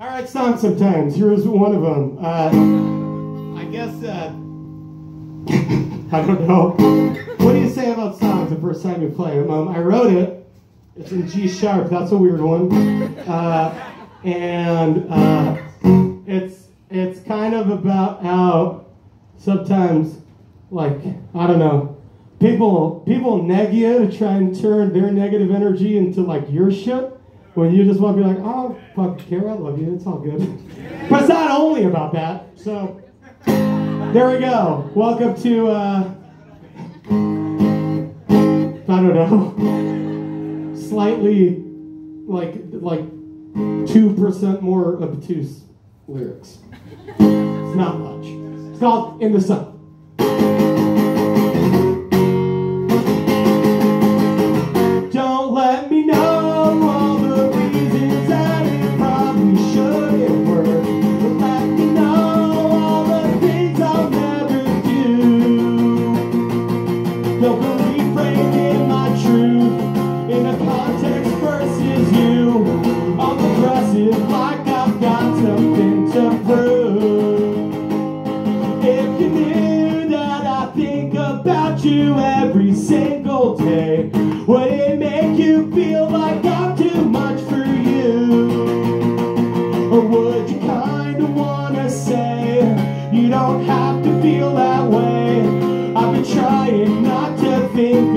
I write songs sometimes. Here's one of them. Uh, I guess, uh, I don't know. What do you say about songs the first time you play them? Um, I wrote it. It's in G sharp. That's a weird one. Uh, and uh, it's it's kind of about how sometimes, like I don't know, people people neg you to try and turn their negative energy into like your shit when you just want to be like, oh, fuck, care, I love you, it's all good. but it's not only about that. So there we go. Welcome to, uh, I don't know, slightly like like two percent more obtuse lyrics. It's not much. It's called In the Sun. Day, would it make you feel like I'm too much for you? Or would you kinda wanna say you don't have to feel that way? I've been trying not to think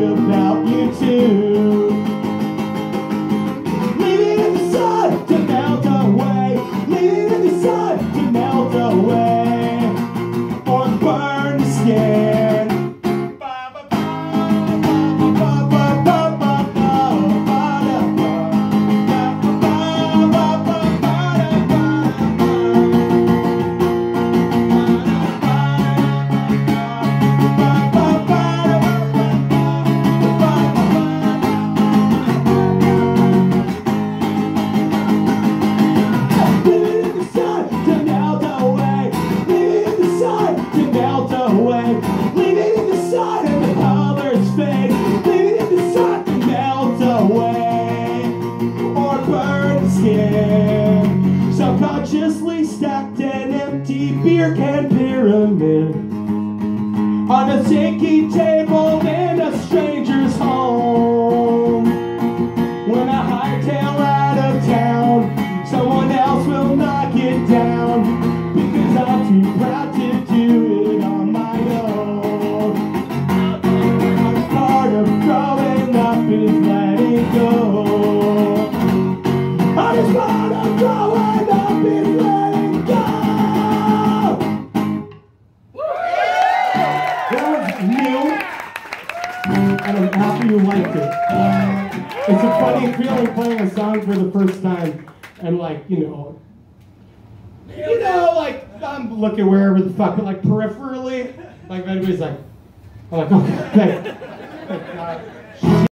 On a sinking table in a stranger's home. When I hightail out of town, someone else will knock it down because I'm too proud to do it on my own. I'm part of growing up is letting go. I just part of New, and I'm happy you liked it. It's a funny feeling playing a song for the first time, and like you know, you know, like I'm looking wherever the fuck, like peripherally, like everybody's like, I'm like, okay, thank God.